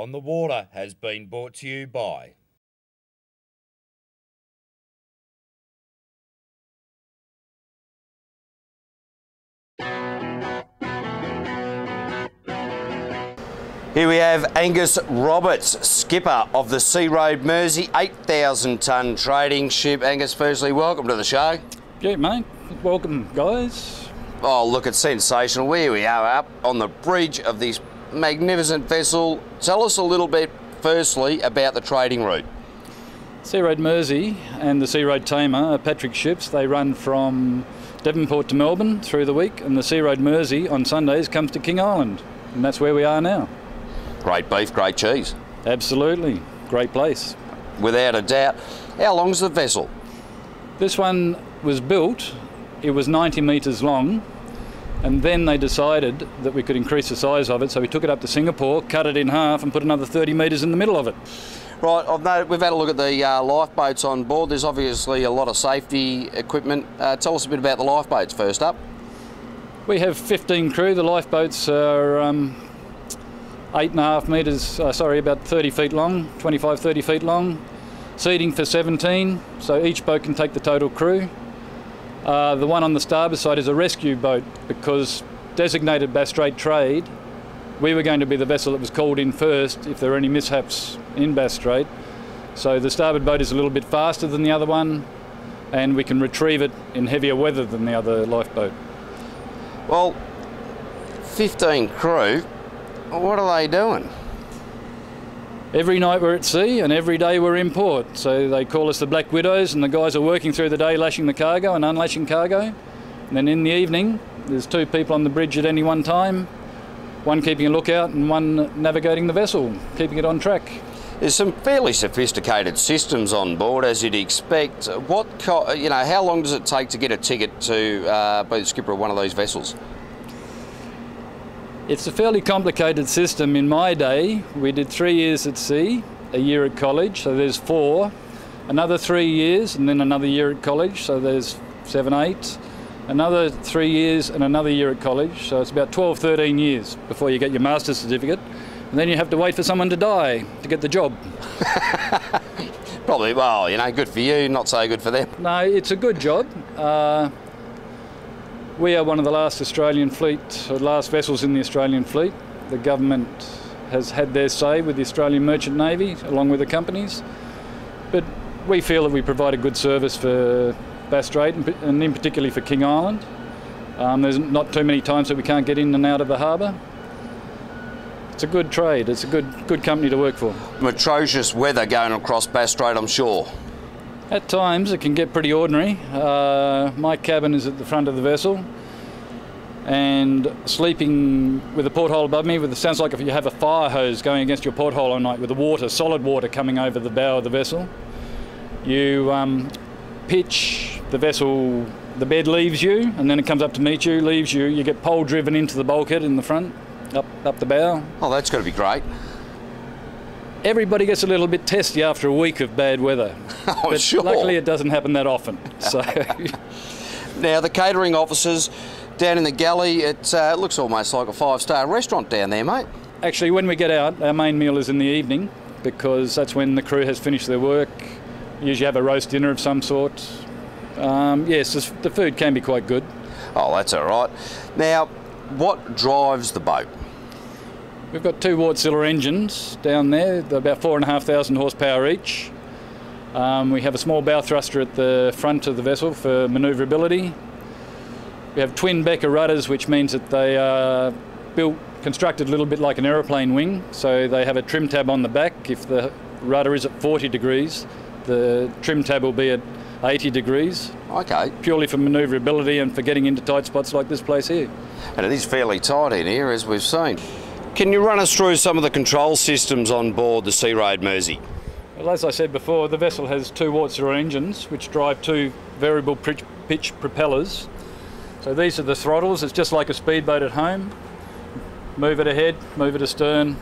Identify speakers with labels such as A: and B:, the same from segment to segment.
A: on the Water has been brought to you by. Here we have Angus Roberts, skipper of the Searoad Mersey 8,000 tonne trading ship. Angus, firstly, welcome to the show.
B: Yeah, mate. Welcome, guys.
A: Oh, look, it's sensational. Here we are up on the bridge of this magnificent vessel. Tell us a little bit, firstly, about the trading route.
B: Searoad Mersey and the Searoad Tamar are Patrick ships. They run from Devonport to Melbourne through the week, and the Searoad Mersey on Sundays comes to King Island, and that's where we are now.
A: Great beef, great cheese.
B: Absolutely. Great place.
A: Without a doubt. How long's the vessel?
B: This one was built, it was 90 metres long, and then they decided that we could increase the size of it, so we took it up to Singapore, cut it in half, and put another 30 metres in the middle of it.
A: Right, I've noted, we've had a look at the uh, lifeboats on board. There's obviously a lot of safety equipment. Uh, tell us a bit about the lifeboats first up.
B: We have 15 crew. The lifeboats are um, eight and a half metres, uh, sorry, about 30 feet long, 25, 30 feet long. Seating for 17, so each boat can take the total crew. Uh, the one on the starboard side is a rescue boat because designated Bass Strait trade, we were going to be the vessel that was called in first if there were any mishaps in Bass Strait. So the starboard boat is a little bit faster than the other one and we can retrieve it in heavier weather than the other lifeboat.
A: Well, 15 crew, what are they doing?
B: Every night we're at sea and every day we're in port. So they call us the Black Widows, and the guys are working through the day lashing the cargo and unlashing cargo. And then in the evening, there's two people on the bridge at any one time, one keeping a lookout and one navigating the vessel, keeping it on track.
A: There's some fairly sophisticated systems on board, as you'd expect. What, you know, how long does it take to get a ticket to uh, be the skipper of one of these vessels?
B: It's a fairly complicated system. In my day, we did three years at sea, a year at college, so there's four. Another three years, and then another year at college, so there's seven, eight. Another three years and another year at college, so it's about 12, 13 years before you get your master's certificate. And then you have to wait for someone to die to get the job.
A: Probably, well, you know, good for you, not so good for them.
B: No, it's a good job. Uh, we are one of the last Australian fleet, last vessels in the Australian fleet. The government has had their say with the Australian Merchant Navy, along with the companies. But we feel that we provide a good service for Bass Strait, and in particularly for King Island. Um, there's not too many times that we can't get in and out of the harbour. It's a good trade. It's a good good company to work for.
A: Atrocious weather going across Bass Strait, I'm sure.
B: At times it can get pretty ordinary. Uh, my cabin is at the front of the vessel, and sleeping with a porthole above me, with it sounds like if you have a fire hose going against your porthole all night with the water, solid water coming over the bow of the vessel. You um, pitch the vessel, the bed leaves you, and then it comes up to meet you, leaves you. You get pole driven into the bulkhead in the front, up up the bow.
A: Oh, that's got to be great.
B: Everybody gets a little bit testy after a week of bad weather.
A: Oh,
B: but
A: sure.
B: Luckily, it doesn't happen that often. So.
A: Now, the catering officers down in the galley, it uh, looks almost like a five star restaurant down there, mate.
B: Actually, when we get out, our main meal is in the evening because that's when the crew has finished their work. Usually have a roast dinner of some sort. Um, yes, the food can be quite good.
A: Oh, that's all right. Now, what drives the boat?
B: We've got two Wärtsilä engines down there, they're about four and a half thousand horsepower each. Um, we have a small bow thruster at the front of the vessel for manoeuvrability. We have twin Becker rudders, which means that they are built, constructed a little bit like an aeroplane wing. So they have a trim tab on the back. If the rudder is at 40 degrees, the trim tab will be at 80 degrees,
A: Okay,
B: purely for manoeuvrability and for getting into tight spots like this place here.
A: and it is fairly tight in here, as we've seen. Can you run us through some of the control systems on board the Searoad Mersey?
B: Well, as I said before, the vessel has two Wärtsilä engines which drive two variable pitch, pitch propellers. So these are the throttles. It's just like a speedboat at home. Move it ahead, move it astern.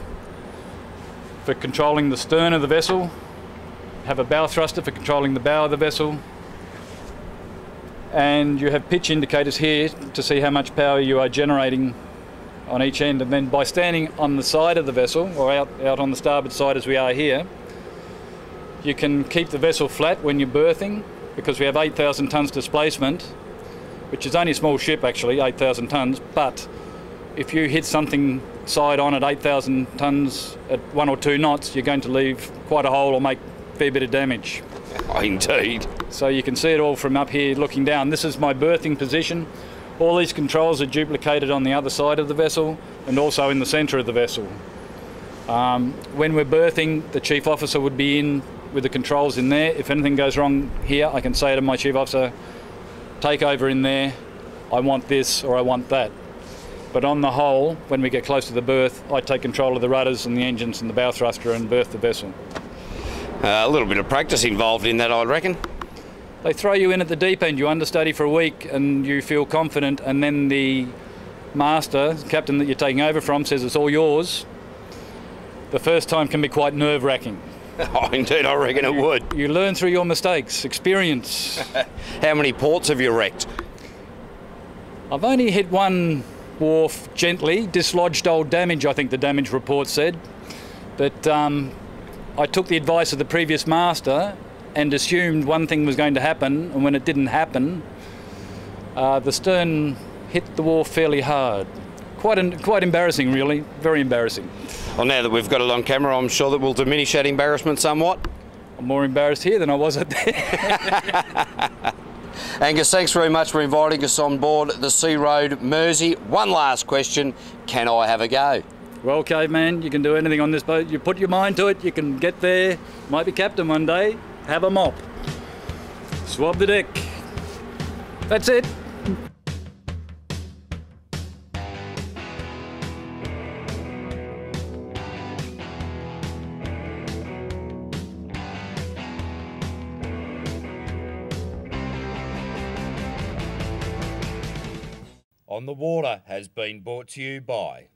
B: For controlling the stern of the vessel, have a bow thruster for controlling the bow of the vessel. And you have pitch indicators here to see how much power you are generating on each end, and then by standing on the side of the vessel, or out, out on the starboard side as we are here, you can keep the vessel flat when you're berthing because we have 8,000 tonnes displacement, which is only a small ship actually, 8,000 tonnes, but if you hit something side on at 8,000 tonnes at one or two knots, you're going to leave quite a hole or make a fair bit of damage.
A: Indeed.
B: So you can see it all from up here looking down. This is my berthing position. All these controls are duplicated on the other side of the vessel and also in the centre of the vessel. Um, when we're berthing, the chief officer would be in with the controls in there. If anything goes wrong here, I can say to my chief officer, take over in there, I want this or I want that. But on the whole, when we get close to the berth, I take control of the rudders and the engines and the bow thruster and berth the vessel.
A: Uh, a little bit of practice involved in that, I'd reckon.
B: They throw you in at the deep end, you understudy for a week and you feel confident, and then the master, captain that you're taking over from, says it's all yours. The first time can be quite nerve wracking.
A: Oh, indeed, I reckon it would.
B: You learn through your mistakes, experience.
A: How many ports have you wrecked?
B: I've only hit one wharf gently, dislodged old damage, I think the damage report said. But um, I took the advice of the previous master and assumed one thing was going to happen, and when it didn't happen, uh, the stern hit the wharf fairly hard. Quite, an, quite embarrassing, really, very embarrassing.
A: Well, now that we've got it on camera, I'm sure that will diminish that embarrassment somewhat.
B: I'm more embarrassed here than I was at there.
A: Angus, thanks very much for inviting us on board the Searoad Mersey. One last question Can I have a go?
B: well, caveman, you can do anything on this boat. You put your mind to it, you can get there. Might be captain one day. Have a mop. Swab the deck. That's it.
A: On the Water has been brought to you by